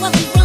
what we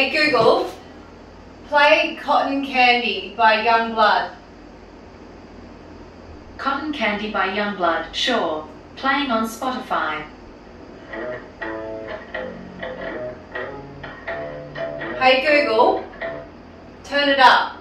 Hey Google, play Cotton Candy by YUNGBLUD. Cotton Candy by YUNGBLUD, sure. Playing on Spotify. Hey Google, turn it up.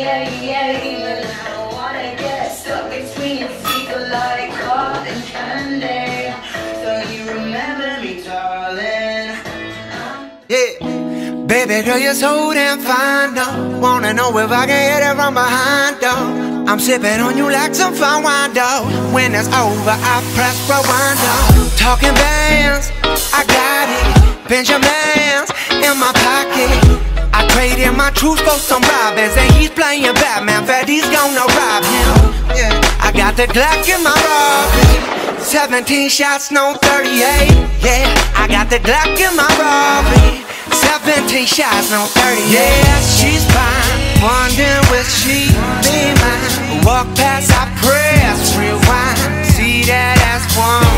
Yeah, yeah, but I wanna get stuck between your teeth like cotton candy. So you remember me, darling. Yeah, baby girl, you're so damn fine, though. Wanna know if I can hit it from behind, though. I'm sipping on you like some fine wine, though. When it's over, I press rewind, though. Talking bands, I got it. Benjamins in my pocket. I traded my truth for some robbers, and he's playing Batman. Freddy's gonna rob him. I got the Glock in my robbery. 17 shots, no 38. Yeah, I got the Glock in my robbery. 17 shots, no 38. Yeah, she's fine. Wondering will she be mine? Walk past, I press rewind. See that ass one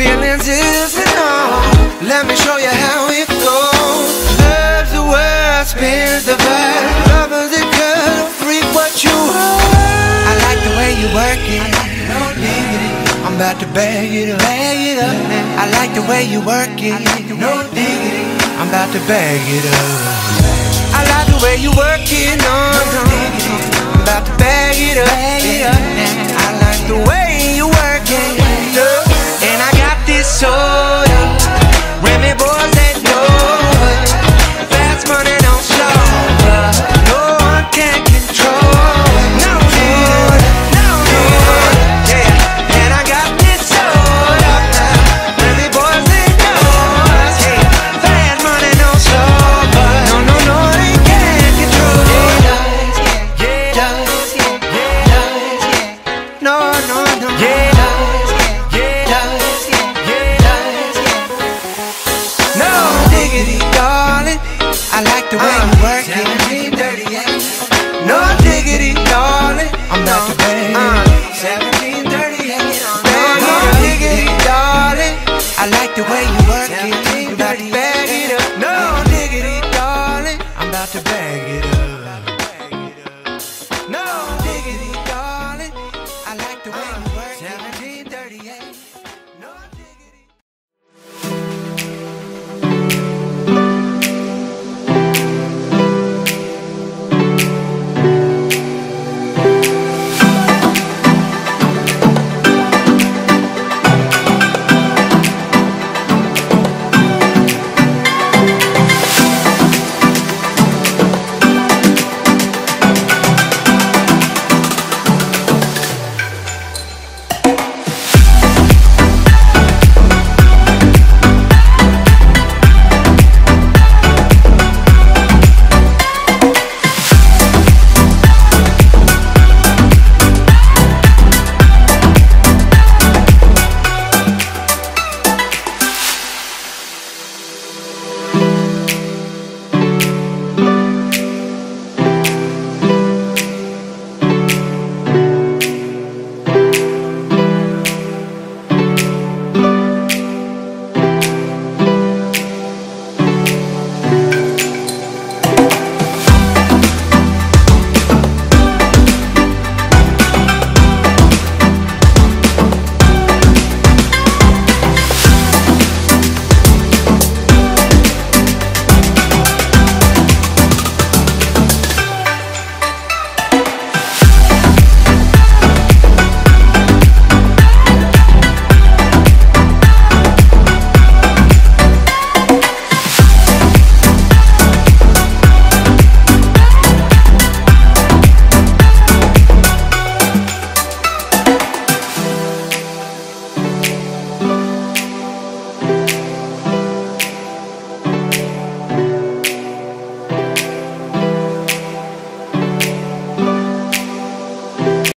feelings isn't all. Let me show you how it goes. Loves the world, spins the verse. Lovers it could freak what you heard. I like the way you work it. I'm about to bag it up. Bag it up. I like the way you work it. No diggity. I'm about to bag it up. I like the way you work it. No, no. I'm about to bag it up. Bag it up. I like the way you work it. I